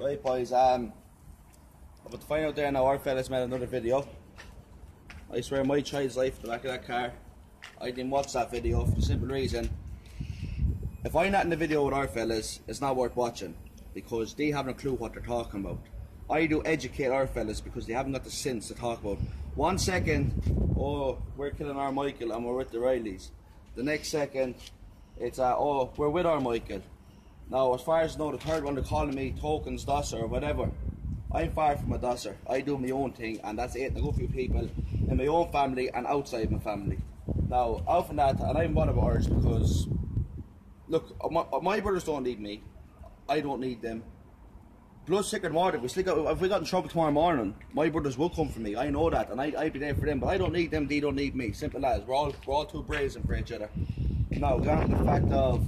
Right, boys. Um, I'm about to find out there now. Our fella's made another video. I swear, my child's life at the back of that car. I didn't watch that video for the simple reason. If I'm not in the video with our fellas, it's not worth watching because they haven't a clue what they're talking about. I do educate our fellas because they haven't got the sense to talk about. One second, oh, we're killing our Michael and we're with the Rileys. The next second, it's uh, oh, we're with our Michael. Now, as far as I know, the third one, they're calling me tokens dosser or whatever. I'm far from a dosser. I do my own thing, and that's it. I go for people in my own family and outside my family. Now, out from that, and I'm one of ours because, look, uh, my, uh, my brothers don't need me. I don't need them. Blood, sick, and water. We, out, if we got in trouble tomorrow morning, my brothers will come for me. I know that, and I, I'd be there for them. But I don't need them. They don't need me. Simple as. We're all, we're all too brazen for each other. Now, gone to the fact of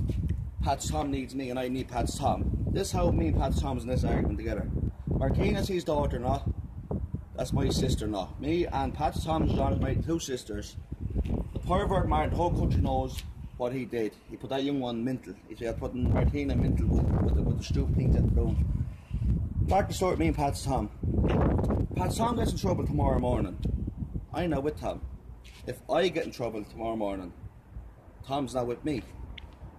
Pat's Tom needs me and I need Pat's Tom. This is how me and Pat's Tom's in this argument together. Martina's his daughter-in-law. That's my sister-in-law. Me and Pat's Tom's John is my two sisters. The pervert Martin, the whole country knows what he did. He put that young one mental. He said putting Martina mental with, with, the, with the stupid things they're doing. Back to start me and Pat's Tom. Pat's Tom gets in trouble tomorrow morning. I know with Tom. If I get in trouble tomorrow morning, Tom's not with me.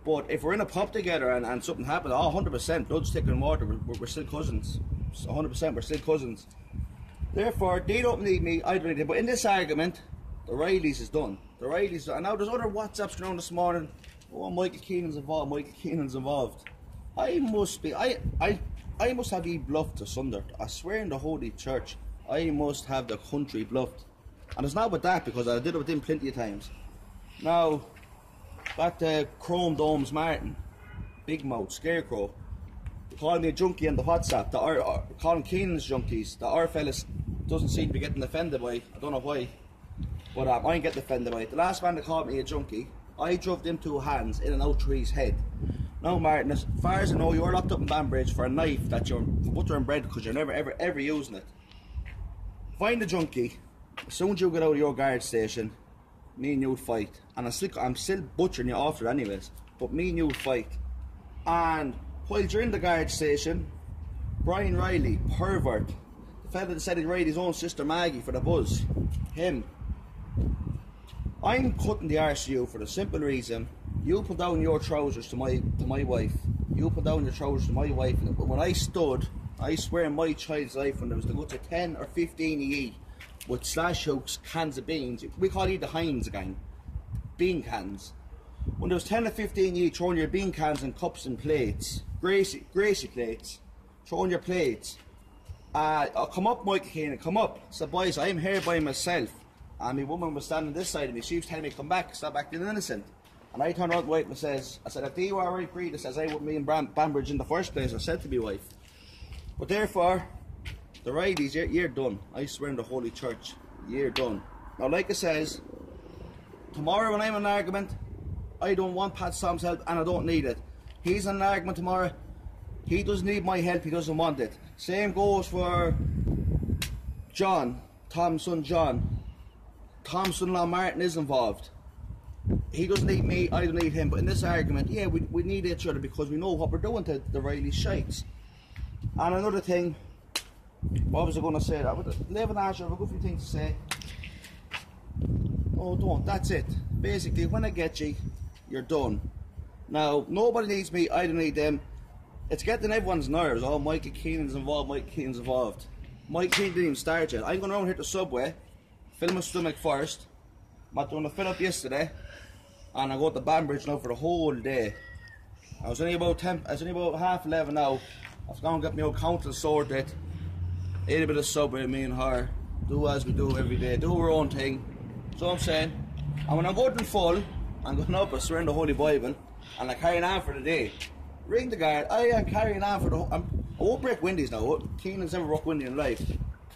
But if we're in a pub together and, and something happens, oh, 100%, blood, stick, and water, we're, we're still cousins. 100%, we're still cousins. Therefore, they don't need me, I don't need them. But in this argument, the Rileys is done. The Rileys, and now there's other WhatsApps going on this morning. Oh, Michael Keenan's involved, Michael Keenan's involved. I must be, I, I, I must have you bluffed asunder. I swear in the Holy Church, I must have the country bluffed. And it's not with that because I did it with him plenty of times. Now, back to Chrome Domes Martin, Big Mouth, Scarecrow. Calling me a junkie on the WhatsApp. The R, R, calling Keenan's junkies. The R fellas doesn't seem to be getting offended by. I don't know why, but um, I ain't getting offended by it. The last man that called me a junkie, I drove them two hands in out through his head. Now, Martin, as far as I know, you're locked up in Banbridge for a knife that you're for butter and bread because you're never ever ever using it. Find the junkie. As soon as you get out of your guard station, me and you fight. And I'm still, I'm still butchering you after anyways. But me and you fight. And while you're in the guard station, Brian Riley, pervert, the fella that said he'd raid his own sister Maggie for the buzz, him. I'm cutting the you for the simple reason you put down your trousers to my to my wife. You put down your trousers to my wife. And when I stood, I swear in my child's life, when there was to go to 10 or 15 of ye, with slash hooks, cans of beans. We call it the Heinz again. Bean cans. When there was 10 or 15 you throwing your bean cans and cups and plates, Gracie, Gracie plates, throwing your plates. Uh, I'll come up, Michael Keenan, come up. So boys, I'm here by myself. And my woman was standing this side of me. She was telling me, come back, stop acting innocent. And I turned around to wife and says, I said, if they were already agreed, I says, I wouldn't be in Bram- Banbridge in the first place. I said to my wife. But therefore, the Rileys, you're, you're done. I swear in the Holy Church, you're done. Now, like I says, tomorrow when I'm in an argument, I don't want Pat Sam's help and I don't need it. He's in an argument tomorrow. He doesn't need my help. He doesn't want it. Same goes for John, Tom's son John. Tom's son-in-law Martin is involved. He doesn't need me, I don't need him. But in this argument, yeah, we, we need each other because we know what we're doing to the Riley shites. And another thing, what was I going to say? I would live Asher, I've a good few things to say. Oh, don't. That's it. Basically, when I get you, you're done. Now, nobody needs me. I don't need them. It's getting everyone's nerves. Oh, Mikey Keenan's involved. Mike Keenan's involved. Mike Keenan didn't even start yet. I'm going around here to the Subway, fill my stomach first. I'm doing a fill up yesterday, and I go to Banbridge now for the whole day. I was only about ten. I was only about half eleven now. I've going to get my old council sorted. Eat a bit of Subway, me and her. Do as we do every day. Do our own thing. So I'm saying. And when I'm good and full, I'm going up, I swear the Holy Bible, and I'm carrying on for the day. Ring the guard. I am carrying on for the. I'm, I won't break windies now. Keenan's never broke windy in life,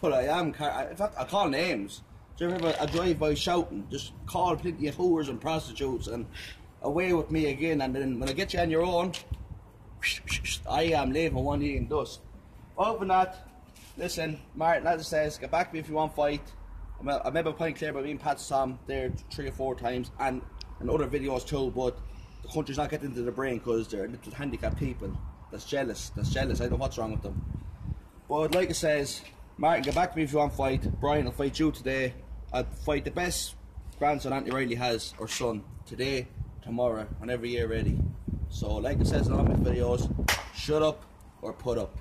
but I am. Car- in fact, I call names. Do you remember a drive by shouting? Just call plenty of whores and prostitutes and away with me again. And then when I get you on your own, I am leaving one eating dust. Open that, listen, Martin, as it says, get back to me if you want to fight. I remember playing clear about being Pat Sam there three or four times and in other videos too, but the country's not getting into the brain because they're little handicapped people. That's jealous. That's jealous. I don't know what's wrong with them. But like it says, Martin, get back to me if you want fight. Brian I'll fight you today. I'll fight the best grandson Anthony Riley has, or son, today, tomorrow, whenever you're ready. So like it says in all my videos, shut up or put up.